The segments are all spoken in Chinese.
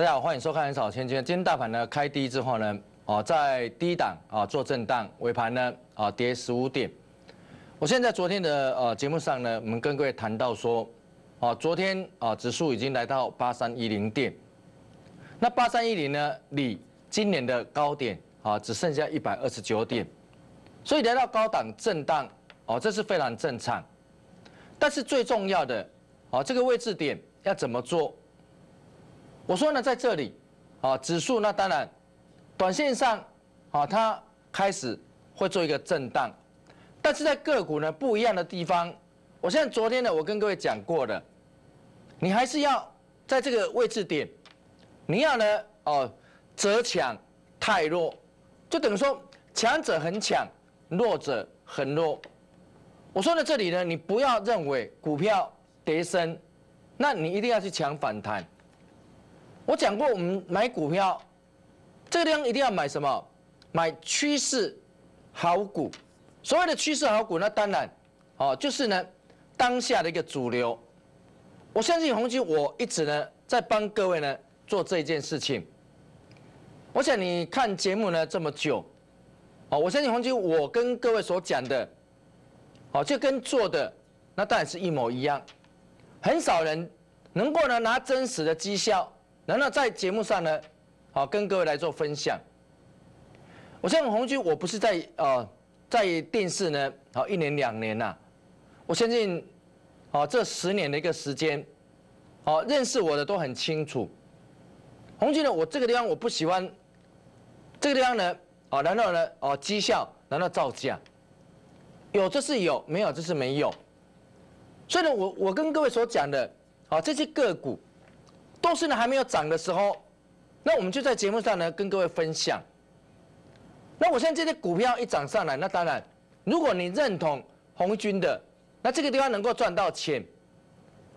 大家好，欢迎收看《很少千金》。今天大盘呢开低之后呢，哦，在低档啊做震荡，尾盘呢啊跌十五点。我现在昨天的呃节目上呢，我们跟各位谈到说，啊，昨天啊指数已经来到八三一零点，那八三一零呢离今年的高点啊只剩下一百二十九点，所以来到高档震荡哦，这是非常正常。但是最重要的，哦，这个位置点要怎么做？我说呢，在这里，啊，指数那当然，短线上，啊，它开始会做一个震荡，但是在个股呢不一样的地方，我现在昨天呢，我跟各位讲过的，你还是要在这个位置点，你要呢，哦，则强太弱，就等于说强者很强，弱者很弱。我说呢，这里呢，你不要认为股票跌升，那你一定要去抢反弹。我讲过，我们买股票，这个地方一定要买什么？买趋势好股。所谓的趋势好股，那当然，哦，就是呢，当下的一个主流。我相信红军，我一直呢在帮各位呢做这件事情。我想你看节目呢这么久，哦，我相信红军，我跟各位所讲的，哦，就跟做的那当然是一模一样。很少人能够呢拿真实的绩效。难道在节目上呢，好跟各位来做分享？我像红军，我不是在呃在电视呢，好一年两年呐，我相信，哦这十年的一个时间，哦认识我的都很清楚。红军呢，我这个地方我不喜欢，这个地方呢，哦难道呢哦绩效难道造假？有这是有，没有这是没有。所以呢，我我跟各位所讲的，啊这些个股。都是呢还没有涨的时候，那我们就在节目上呢跟各位分享。那我现在这些股票一涨上来，那当然，如果你认同红军的，那这个地方能够赚到钱，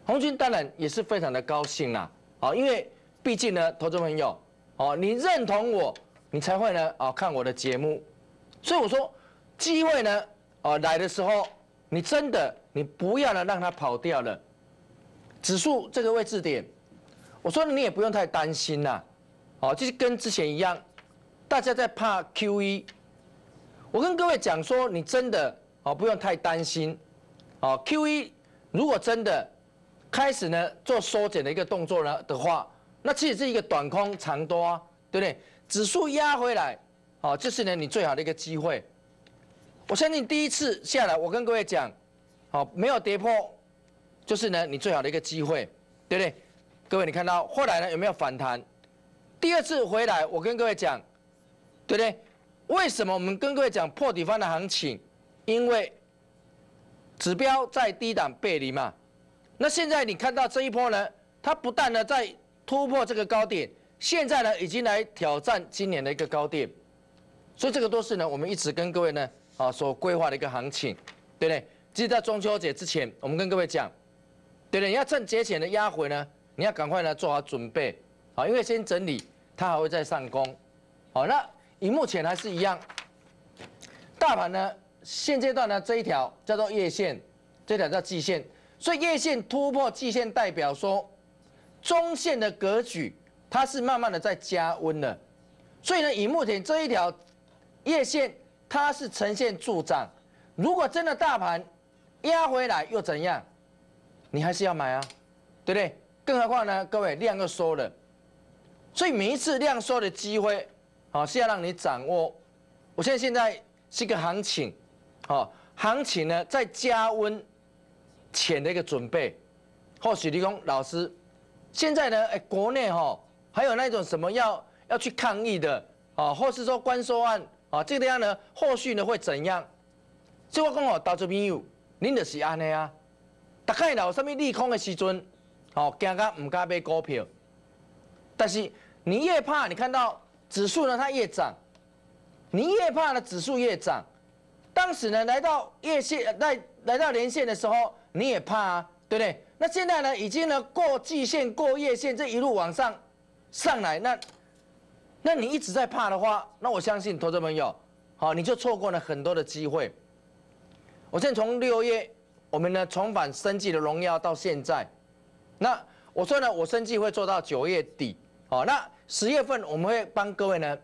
红军当然也是非常的高兴啦。好，因为毕竟呢，投资朋友，哦，你认同我，你才会呢啊看我的节目。所以我说，机会呢，哦来的时候，你真的你不要呢让它跑掉了。指数这个位置点。我说你也不用太担心呐，哦，就是跟之前一样，大家在怕 Q E。我跟各位讲说，你真的哦不用太担心，哦 Q E 如果真的开始呢做缩减的一个动作呢的话，那其实是一个短空长多啊，对不对？指数压回来，哦，这是呢你最好的一个机会。我相信第一次下来，我跟各位讲，好没有跌破，就是呢你最好的一个机会，对不对？各位，你看到后来呢有没有反弹？第二次回来，我跟各位讲，对不对？为什么我们跟各位讲破底方的行情？因为指标在低档背离嘛。那现在你看到这一波呢，它不但呢在突破这个高点，现在呢已经来挑战今年的一个高点。所以这个都是呢我们一直跟各位呢啊所规划的一个行情，对不对？其实在中秋节之前，我们跟各位讲，对不对？要趁节前的压回呢。你要赶快呢做好准备，好，因为先整理，它还会再上攻，好，那以目前还是一样，大盘呢现阶段呢这一条叫做月线，这条叫季线，所以月线突破季线代表说中线的格局它是慢慢的在加温了，所以呢以目前这一条月线它是呈现助涨，如果真的大盘压回来又怎样？你还是要买啊，对不对？更何况呢，各位量又缩了，所以每一次量缩的机会，好是要让你掌握。我现在现在是一个行情，好行情呢在加温前的一个准备。或许立功老师，现在呢，哎，国内哈还有那种什么要要去抗议的，啊，或是说关收案，啊，这个样呢，后续呢会怎样？所以我讲哦，投资朋友，您就是安尼啊，大概有什么利空的时阵。好，惊到唔敢买股票，但是你越怕，你看到指数呢，它越涨，你越怕呢，指数越涨。当时呢，来到月线，来来到连线的时候，你也怕啊，对不对？那现在呢，已经呢过季线、过月线，这一路往上上来，那那你一直在怕的话，那我相信投资朋友，好，你就错过了很多的机会。我现在从六月，我们呢重返生计的荣耀到现在。那我说呢，我生计会做到九月底，好，那十月份我们会帮各位呢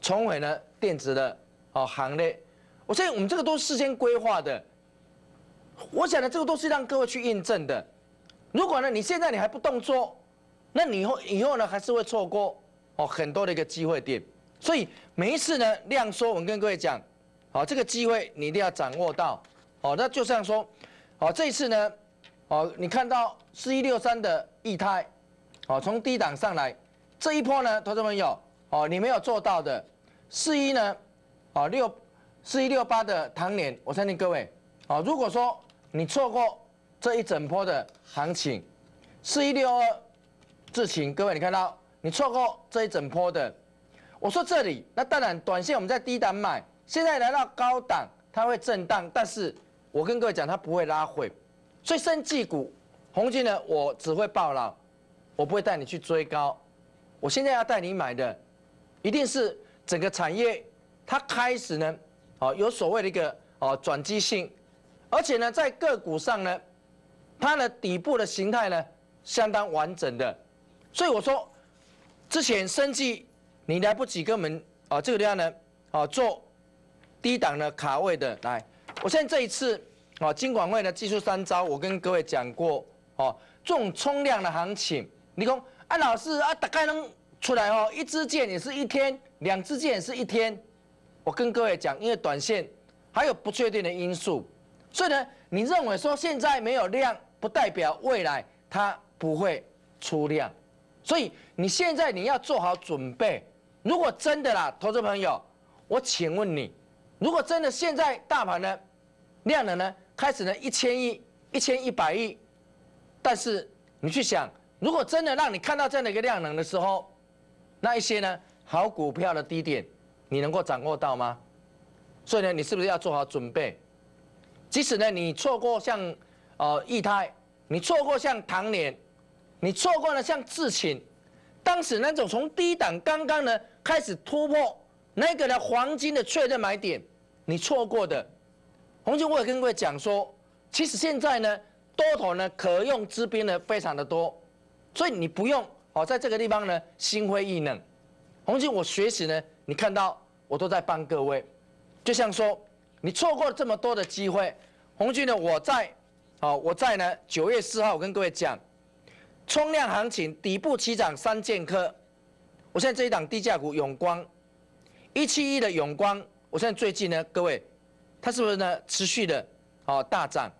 重回呢电子的哦行列。我相信我们这个都是事先规划的。我想呢，这个都是让各位去印证的。如果呢你现在你还不动作，那你以后以后呢还是会错过哦很多的一个机会点。所以每一次呢量缩，我们跟各位讲，好这个机会你一定要掌握到。哦，那就像说，好这一次呢，哦你看到四一六三的异胎，哦从低档上来，这一波呢，投资朋友，哦你没有做到的，四一呢，哦六四一六八的唐年，我相信各位，哦如果说你错过这一整波的行情，四一六二智勤，各位你看到你错过这一整波的，我说这里，那当然短线我们在低档买，现在来到高档，它会震荡，但是。我跟各位讲，它不会拉回，所以生技股、红金呢，我只会报了，我不会带你去追高。我现在要带你买的，一定是整个产业它开始呢，哦，有所谓的一个哦转机性，而且呢，在个股上呢，它的底部的形态呢相当完整的，所以我说，之前生技你来不及跟我们啊这个地方呢，啊做低档的卡位的来。我现在这一次，哦，金管会的技术三招，我跟各位讲过，哦，这种冲量的行情，你讲，啊，老师啊，大概能出来哦，一支箭也是一天，两支箭也是一天。我跟各位讲，因为短线还有不确定的因素，所以呢，你认为说现在没有量，不代表未来它不会出量，所以你现在你要做好准备。如果真的啦，投资朋友，我请问你，如果真的现在大盘呢？量能呢，开始呢一千亿、一千一百亿，但是你去想，如果真的让你看到这样的一个量能的时候，那一些呢好股票的低点，你能够掌握到吗？所以呢，你是不是要做好准备？即使呢你错过像呃易泰，你错过像唐年，你错过了像智勤，当时那种从低档刚刚呢开始突破那个的黄金的确认买点，你错过的。红军我也跟各位讲说，其实现在呢，多头呢可用之兵呢非常的多，所以你不用哦在这个地方呢心灰意冷。红军我学习呢，你看到我都在帮各位，就像说你错过了这么多的机会，红军呢我在，哦我在呢九月四号我跟各位讲，冲量行情底部起涨三剑客，我现在这一档低价股永光，一七一的永光，我现在最近呢各位。它是不是呢？持续的哦大涨，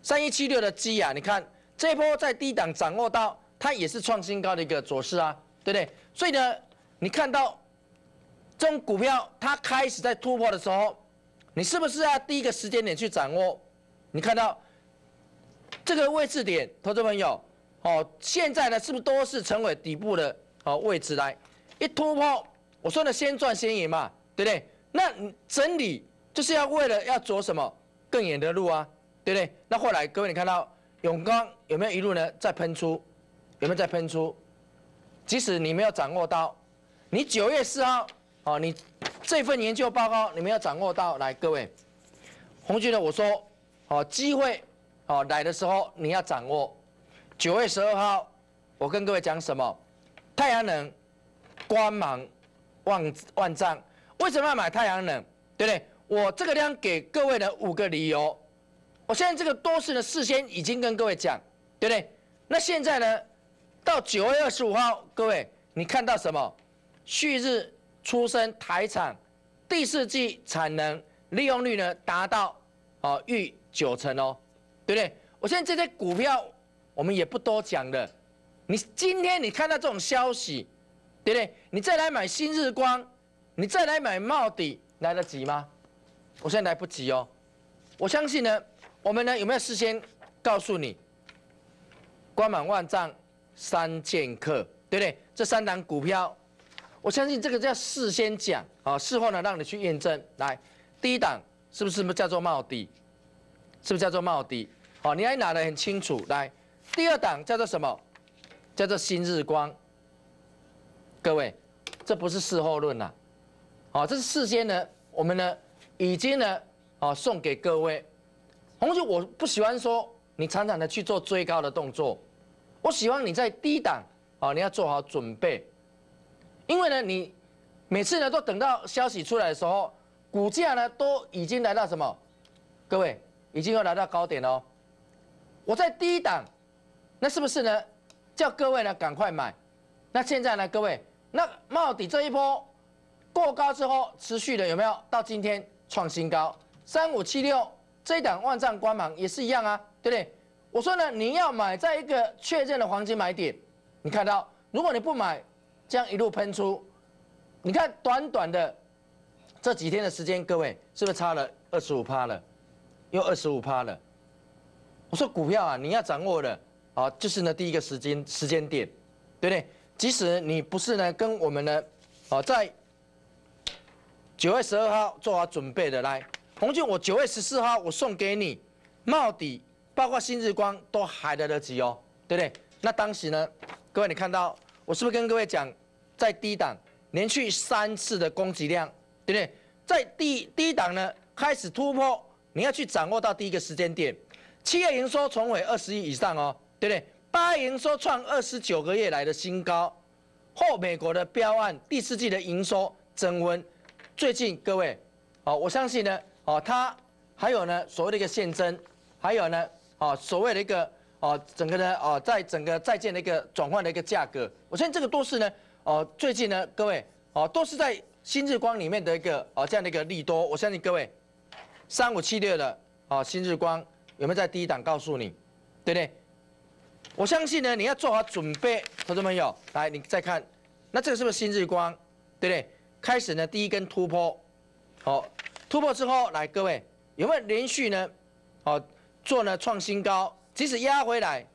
三一七六的基亚，你看这波在低档掌握到，它也是创新高的一个走势啊，对不对？所以呢，你看到这种股票它开始在突破的时候，你是不是要第一个时间点去掌握？你看到这个位置点，投资朋友哦，现在呢是不是都是成为底部的哦位置来？一突破，我说呢先赚先赢嘛，对不对？那整理。就是要为了要走什么更远的路啊，对不对？那后来各位你看到永刚有没有一路呢在喷出？有没有在喷出？即使你没有掌握到，你九月四号哦，你这份研究报告你没有掌握到，来各位，红军呢我说哦机会哦来的时候你要掌握。九月十二号我跟各位讲什么？太阳能光芒万万丈，为什么要买太阳能？对不对？我这个量给各位的五个理由，我现在这个多事呢事先已经跟各位讲，对不对？那现在呢，到九月二十五号，各位你看到什么？旭日出生台厂第四季产能利用率呢达到哦逾九成哦，对不对？我现在这些股票我们也不多讲了，你今天你看到这种消息，对不对？你再来买新日光，你再来买茂底，来得及吗？我现在来不及哦，我相信呢，我们呢有没有事先告诉你，光芒万丈三剑客，对不对？这三档股票，我相信这个叫事先讲啊，事后呢让你去验证。来，第一档是不是不叫做茂迪？是不是叫做茂迪？好，你还拿得很清楚。来，第二档叫做什么？叫做新日光。各位，这不是事后论呐，好，这是事先呢，我们呢。已经呢，啊，送给各位。红军，我不喜欢说你常常的去做追高的动作，我喜欢你在低档，啊，你要做好准备。因为呢，你每次呢都等到消息出来的时候，股价呢都已经来到什么？各位已经要来到高点哦。我在低档，那是不是呢？叫各位呢赶快买。那现在呢，各位，那帽底这一波过高之后，持续的有没有到今天创新高？三五七六这一档万丈光芒也是一样啊，对不对？我说呢，你要买在一个确认的黄金买点，你看到，如果你不买，这样一路喷出，你看短短的这几天的时间，各位是不是差了二十五趴了？又二十五趴了。我说股票啊，你要掌握的啊，就是呢第一个时间时间点，对不对？即使你不是呢跟我们呢，啊在九月十二号做好准备的来，红俊，我九月十四号我送给你帽底，包括新日光都还来得及哦，对不对？那当时呢，各位你看到我是不是跟各位讲，在低档连续三次的供给量，对不对？在低低档呢开始突破，你要去掌握到第一个时间点。七月营收重回二十亿以上哦，对不对？八月营收创二十九个月来的新高，后美国的标案第四季的营收增温，最近各位，哦，我相信呢，哦，它还有呢所谓的一个现增，还有呢，哦，所谓的一个哦整个的，哦，在整个在建的一个转换的一个价格，我相信这个都是呢，哦，最近呢，各位，哦，都是在新日光里面的一个哦这样的一个利多，我相信各位，三五七六的哦新日光。有没有在第一档告诉你，对不对？我相信呢，你要做好准备，同志们有来，你再看，那这个是不是新日光，对不对？开始呢，第一根突破，好，突破之后，来各位有没有连续呢？哦，做呢创新高，即使压回来，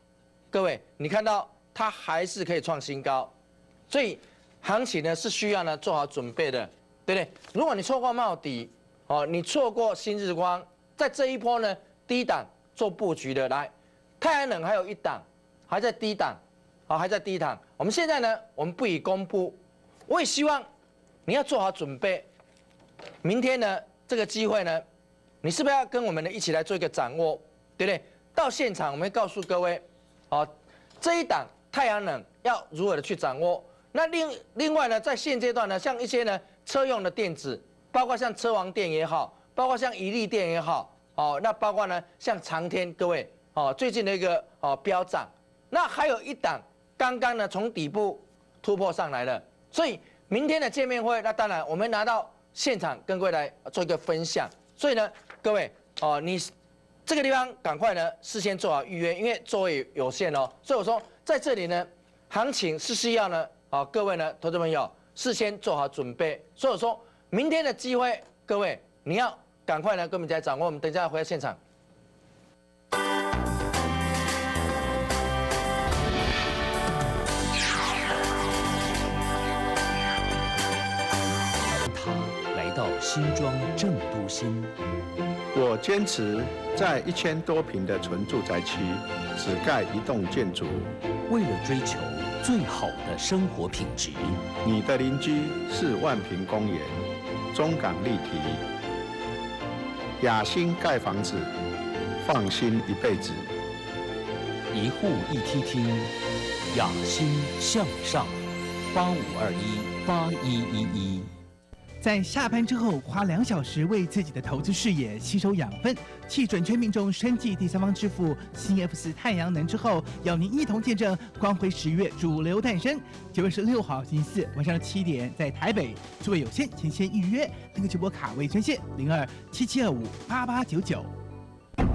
各位你看到它还是可以创新高，所以行情呢是需要呢做好准备的，对不对？如果你错过帽底，哦，你错过新日光，在这一波呢低档。做布局的来，太阳能还有一档，还在低档，好还在低档。我们现在呢，我们不以公布。我也希望你要做好准备，明天呢这个机会呢，你是不是要跟我们呢一起来做一个掌握，对不对？到现场我们告诉各位，哦这一档太阳能要如何的去掌握。那另另外呢，在现阶段呢，像一些呢车用的电子，包括像车王电也好，包括像一利电也好。哦，那包括呢，像长天，各位，哦，最近的一个哦飙涨，那还有一档刚刚呢从底部突破上来了，所以明天的见面会，那当然我们拿到现场跟各位来做一个分享，所以呢，各位哦，你这个地方赶快呢事先做好预约，因为座位有限哦，所以我说在这里呢，行情是需要呢，哦，各位呢，投资朋友事先做好准备，所以说明天的机会，各位你要。赶快呢跟我们再掌握，我们等一下回到现场。新庄正都心，我坚持在一千多平的纯住宅区只盖一栋建筑，为了追求最好的生活品质。你的邻居是万平公园，中港立体。雅兴盖房子，放心一辈子。一户一梯厅，雅兴向上，八五二一八一一一。在下班之后花两小时为自己的投资视野吸收养分，继准确命中生计第三方支付新 F 四太阳能之后，邀您一同见证光辉十月主流诞生。九月十六号星期四晚上七点，在台北，座位有限，请先预约。那个直播卡位专线零二七七二五八八九九。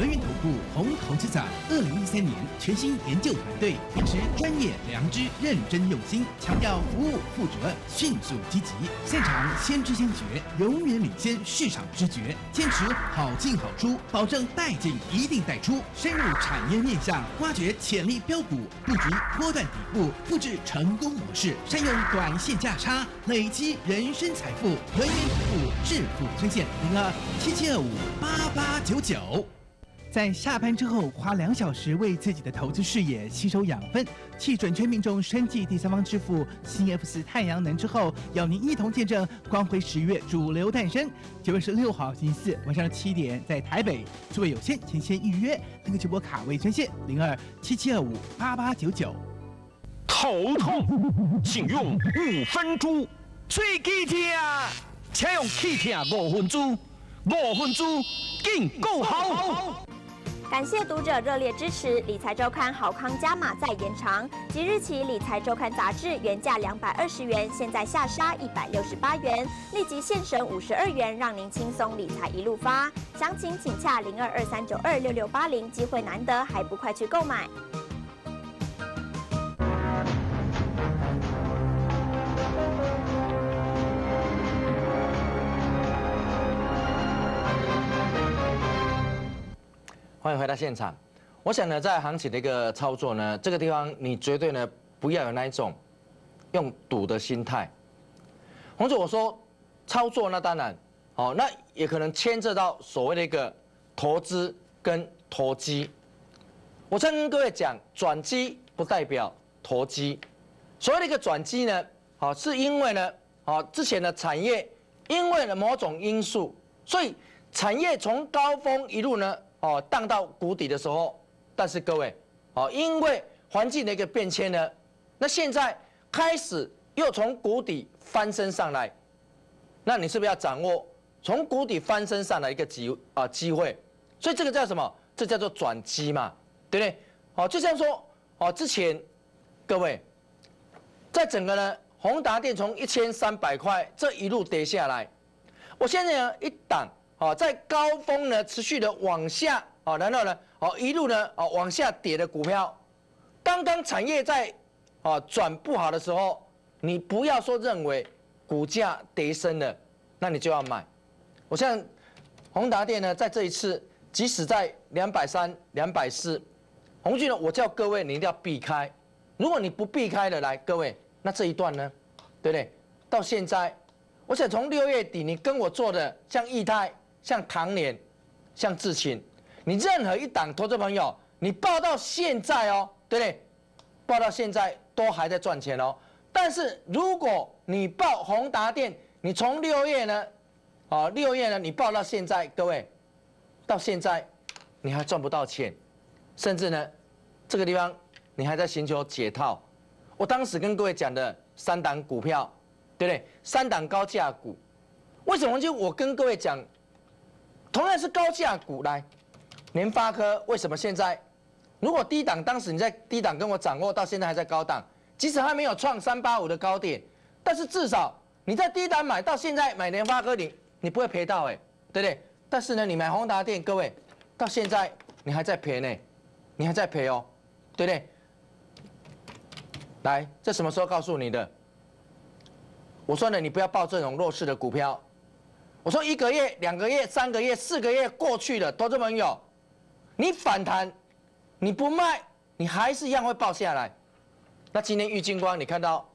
轮源投顾红投资长，二零一三年全新研究团队，秉持专业、良知、认真用心，强调服务负责、迅速积极，现场先知先觉，永远领先市场知觉，坚持好进好出，保证带进一定带出，深入产业面向，挖掘潜力标股，布局波段底部，复制成功模式，善用短线价差，累积人生财富。轮源投顾致富专线零二七七二五八八九九。在下班之后花两小时为自己的投资视野吸收养分，气准确命中生计第三方支付新 F 四太阳能之后，邀您一同见证光辉十月主流诞生。九月十六号星期四晚上七点，在台北，座位有限，请先预约。那个直播卡位专线零二七七二五八八九九。头痛，请用五分猪。喙齿痛，请用气痛五分猪。五分猪，更够好。感谢读者热烈支持，理财周刊好康加码再延长，即日起理财周刊杂志原价两百二十元，现在下杀一百六十八元，立即现省五十二元，让您轻松理财一路发。详情请洽零二二三九二六六八零，机会难得，还不快去购买？欢迎回到现场。我想呢，在行情的一个操作呢，这个地方你绝对呢不要有那一种用赌的心态。洪总，我说操作那当然，哦，那也可能牵涉到所谓的一个投资跟投机。我再跟各位讲，转机不代表投机。所谓的一个转机呢，好，是因为呢，好之前的产业因为了某种因素，所以产业从高峰一路呢。哦，荡到谷底的时候，但是各位，哦，因为环境的一个变迁呢，那现在开始又从谷底翻身上来，那你是不是要掌握从谷底翻身上来一个机啊机会？所以这个叫什么？这叫做转机嘛，对不对？哦，就像说，哦，之前各位，在整个呢，宏达电从一千三百块这一路跌下来，我现在呢一档。哦，在高峰呢，持续的往下，哦，然后呢，哦，一路呢，哦，往下跌的股票，刚刚产业在，哦，转不好的时候，你不要说认为股价跌升了，那你就要买。我像宏达电呢，在这一次，即使在两百三、两百四，红军呢，我叫各位你一定要避开。如果你不避开的，来，各位，那这一段呢，对不对？到现在，我想从六月底你跟我做的像易泰。像唐年，像智勤，你任何一档投资朋友，你报到现在哦，对不对？报到现在都还在赚钱哦。但是如果你报宏达电，你从六月呢，啊六月呢，你报到现在，各位，到现在你还赚不到钱，甚至呢，这个地方你还在寻求解套。我当时跟各位讲的三档股票，对不对？三档高价股，为什么就我跟各位讲？同样是高价股来，联发科为什么现在？如果低档当时你在低档跟我掌握，到现在还在高档，即使还没有创三八五的高点，但是至少你在低档买到现在买联发科，你你不会赔到哎，对不对？但是呢，你买宏达电，各位到现在你还在赔呢，你还在赔哦，对不对？来，这什么时候告诉你的？我说呢，你不要报这种弱势的股票。我说一个月、两个月、三个月、四个月过去了，投资朋友，你反弹，你不卖，你还是一样会爆下来。那今天玉金光你看到，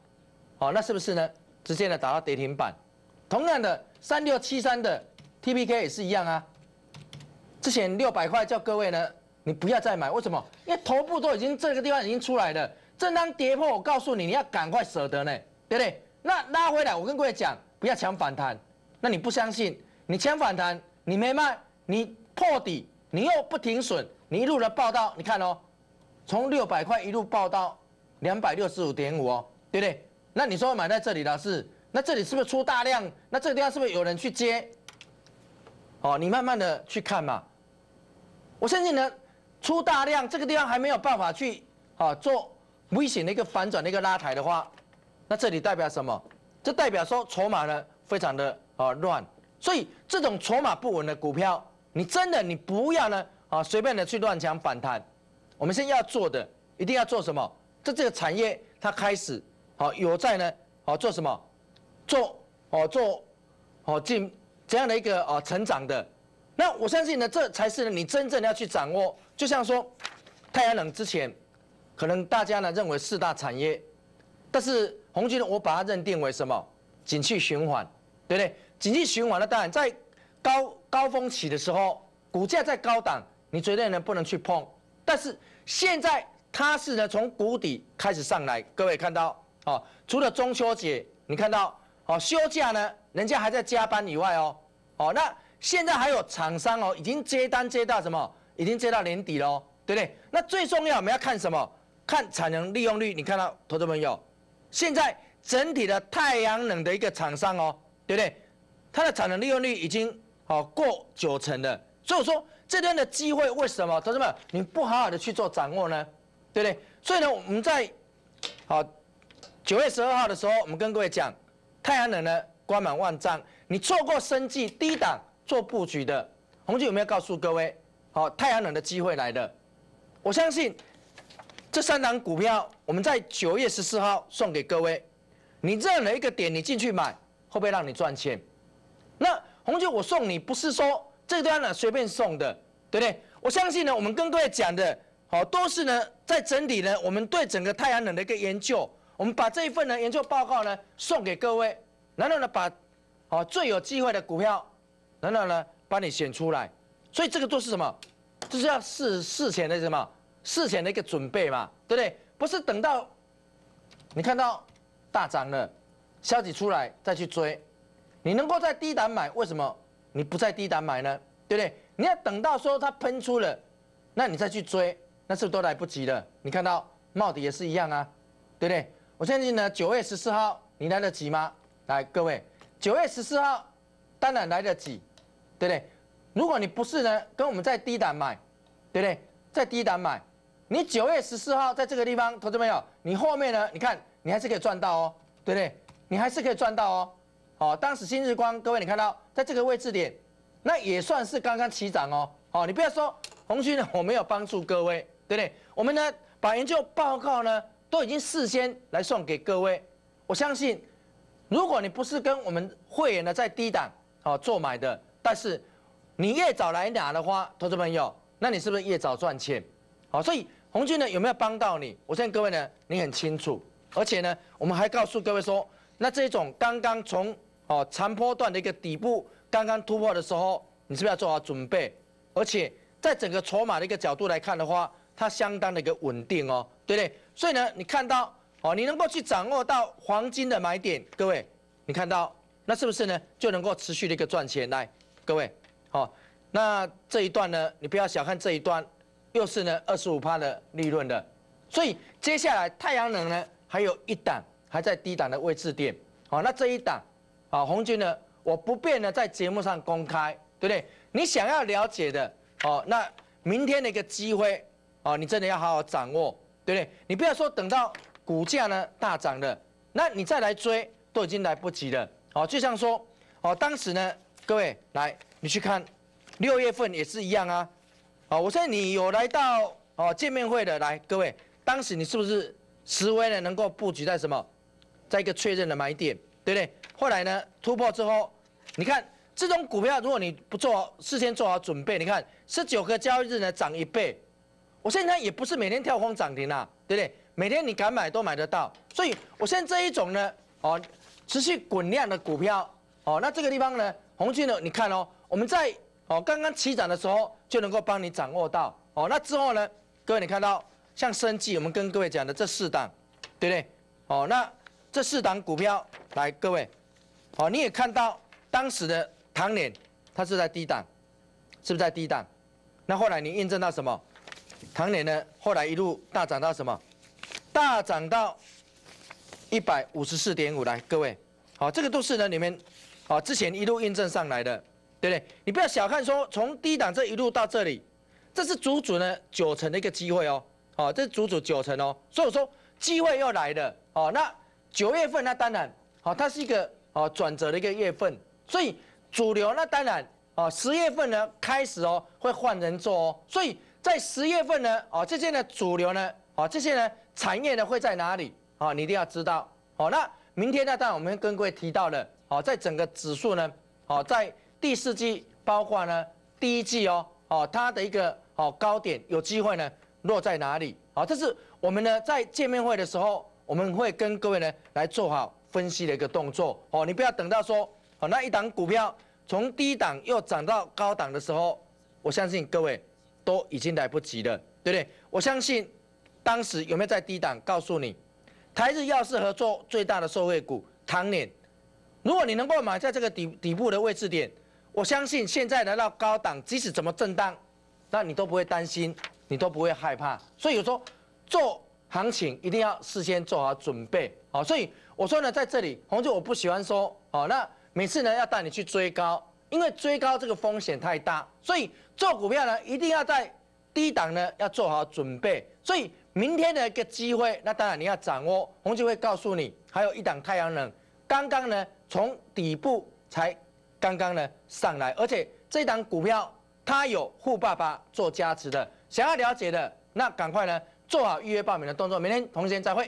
哦，那是不是呢？直接呢打到跌停板。同样的三六七三的 T P K 也是一样啊。之前六百块叫各位呢，你不要再买，为什么？因为头部都已经这个地方已经出来了，正当跌破，我告诉你，你要赶快舍得呢，对不对？那拉回来，我跟各位讲，不要抢反弹。那你不相信？你抢反弹，你没卖，你破底，你又不停损，你一路的报到，你看哦，从六百块一路报到两百六十五点五哦，对不对？那你说买在这里的是，那这里是不是出大量？那这个地方是不是有人去接？哦，你慢慢的去看嘛。我相信呢，出大量，这个地方还没有办法去啊做危险的一个反转的一个拉抬的话，那这里代表什么？这代表说筹码呢非常的。啊乱，所以这种筹码不稳的股票，你真的你不要呢啊随便的去乱抢反弹。我们现在要做的，一定要做什么？这这个产业它开始好有在呢，好做什么？做哦做哦进这样的一个啊成长的。那我相信呢，这才是你真正要去掌握。就像说太阳能之前，可能大家呢认为四大产业，但是红军呢，我把它认定为什么？景气循环，对不对？经济循环的当然在高高峰期的时候，股价在高档，你绝对呢不能去碰。但是现在它是呢从谷底开始上来，各位看到哦，除了中秋节你看到哦休假呢，人家还在加班以外哦，哦那现在还有厂商哦已经接单接到什么，已经接到年底了，对不对？那最重要我们要看什么？看产能利用率，你看到投资朋友，现在整体的太阳能的一个厂商哦，对不对？它的产能利用率已经好过九成了，所以我说这边的机会为什么，同志们你不好好的去做掌握呢？对不对？所以呢，我们在好九月十二号的时候，我们跟各位讲，太阳能呢光芒万丈，你错过生计低档做布局的，红军有没有告诉各位？好，太阳能的机会来了，我相信这三档股票，我们在九月十四号送给各位，你任何一个点你进去买，会不会让你赚钱？那红酒我送你，不是说这个呢随便送的，对不对？我相信呢，我们跟各位讲的，好都是呢在整理呢，我们对整个太阳能的一个研究，我们把这一份呢研究报告呢送给各位，然后呢把好最有机会的股票，然后呢帮你选出来。所以这个都是什么？这是要事事前的什么？事前的一个准备嘛，对不对？不是等到你看到大涨了，消息出来再去追。你能够在低档买，为什么你不在低档买呢？对不对？你要等到说它喷出了，那你再去追，那是不是都来不及了？你看到帽底也是一样啊，对不对？我相信呢，九月十四号你来得及吗？来，各位，九月十四号当然来得及，对不对？如果你不是呢，跟我们在低档买，对不对？在低档买，你九月十四号在这个地方，投资朋友，你后面呢？你看，你还是可以赚到哦，对不对？你还是可以赚到哦。好，当时新日光，各位你看到在这个位置点，那也算是刚刚起涨哦。好，你不要说红军呢，我没有帮助各位，对不对？我们呢，把研究报告呢，都已经事先来送给各位。我相信，如果你不是跟我们会员呢在低档好做买的，但是。你越早来拿的话，投资朋友，那你是不是越早赚钱？好，所以红军呢有没有帮到你？我相信各位呢，你很清楚。而且呢，我们还告诉各位说，那这种刚刚从哦长波段的一个底部刚刚突破的时候，你是不是要做好准备？而且在整个筹码的一个角度来看的话，它相当的一个稳定哦，对不对？所以呢，你看到哦，你能够去掌握到黄金的买点，各位，你看到那是不是呢就能够持续的一个赚钱？来，各位。好，那这一段呢，你不要小看这一段，又是呢二十五趴的利润的，所以接下来太阳能呢还有一档还在低档的位置点，好，那这一档，啊红军呢我不便呢在节目上公开，对不对？你想要了解的，哦，那明天的一个机会，哦，你真的要好好掌握，对不对？你不要说等到股价呢大涨了，那你再来追都已经来不及了，哦，就像说，哦，当时呢，各位来。你去看，六月份也是一样啊，哦，我说你有来到哦见面会的来，各位，当时你是不是思维呢能够布局在什么，在一个确认的买点，对不对？后来呢突破之后，你看这种股票，如果你不做事先做好准备，你看十九个交易日呢涨一倍，我现在也不是每天跳空涨停啊，对不对？每天你敢买都买得到，所以我现在这一种呢，哦，持续滚量的股票，哦，那这个地方呢，红军呢，你看哦。我们在哦刚刚起涨的时候就能够帮你掌握到哦，那之后呢，各位你看到像生技，我们跟各位讲的这四档，对不对？哦，那这四档股票来，各位，哦你也看到当时的唐年它是在低档，是不是在低档？那后来你验证到什么？唐年呢后来一路大涨到什么？大涨到一百五十四点五来，各位，好，这个都是呢你们哦之前一路验证上来的。对不对？你不要小看说从低档这一路到这里，这是足足呢九成的一个机会哦，哦，这是足足九成哦，所以说机会又来了哦。那九月份那当然，哦，它是一个哦转折的一个月份，所以主流那当然哦十月份呢开始哦会换人做哦，所以在十月份呢哦这些呢主流呢哦这些呢产业呢会在哪里哦你一定要知道哦。那明天呢当然我们跟各位提到了哦，在整个指数呢哦在。第四季包括呢第一季哦哦它的一个哦高点有机会呢落在哪里？好，这是我们呢在见面会的时候，我们会跟各位呢来做好分析的一个动作哦。你不要等到说哦那一档股票从低档又涨到高档的时候，我相信各位都已经来不及了，对不对？我相信当时有没有在低档？告诉你，台日药事合作最大的受惠股唐年，如果你能够买在这个底底部的位置点。我相信现在来到高档，即使怎么震荡，那你都不会担心，你都不会害怕。所以有时候做行情一定要事先做好准备，好，所以我说呢，在这里，红就我不喜欢说，哦，那每次呢要带你去追高，因为追高这个风险太大，所以做股票呢一定要在低档呢要做好准备，所以明天的一个机会，那当然你要掌握，红就会告诉你，还有一档太阳能，刚刚呢从底部才刚刚呢上来，而且这档股票它有富爸爸做加持的，想要了解的，那赶快呢。做好预约报名的动作，明天同时间再会。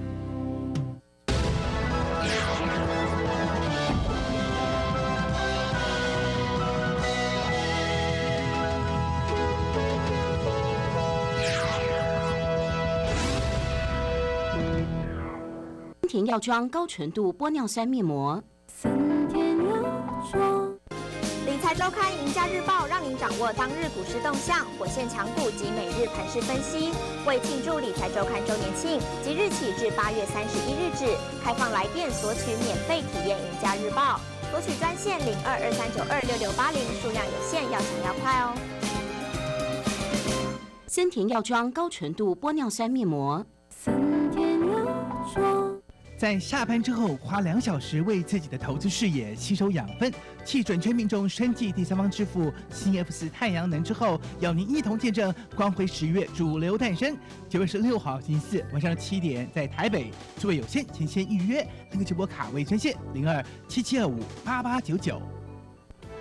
田药妆高纯度玻尿酸面膜。森田药妆。理财周刊、赢家日报让您掌握当日股市动向、火线强股及每日盘势分析。为庆祝理财周刊周年庆，即日起至八月三十一日止，开放来电索取免费体验赢家日报。索取专线零二二三九二六六八零，数量有限，要抢要快哦。森田药妆高纯度玻尿酸面膜。在下班之后花两小时为自己的投资视野吸收养分，替准全民众生计第三方支付新 F 四太阳能之后，邀您一同见证光辉十月主流诞生。九月十六号星期四晚上七点，在台北，座位有限，请先预约。那个直播卡位专线零二七七二五八八九九。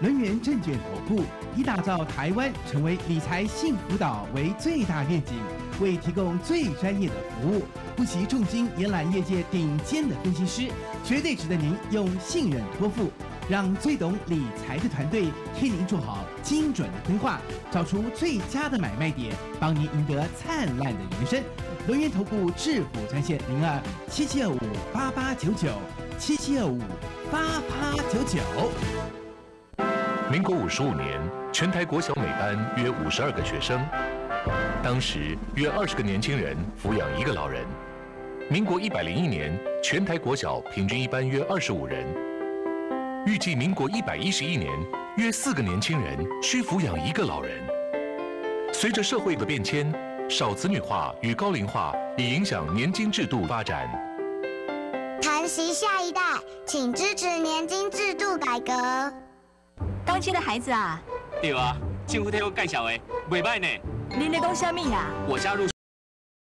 轮源证券投顾以打造台湾成为理财幸福岛为最大愿景，为提供最专业的服务，不惜重金延揽业界顶尖的分析师，绝对值得您用信任托付，让最懂理财的团队替您做好精准的规划，找出最佳的买卖点，帮您赢得灿烂的人生。轮源投顾致富专线零二七七二五八八九九七七二五八八九九。民国五十五年，全台国小每班约五十二个学生，当时约二十个年轻人抚养一个老人。民国一百零一年，全台国小平均一班约二十五人。预计民国一百一十一年，约四个年轻人需抚养一个老人。随着社会的变迁，少子女化与高龄化已影响年金制度发展。谈习下一代，请支持年金制度改革。刚生的孩子啊，对啊，政府替我介绍的，袂歹呢。您在讲什么呀？我加入。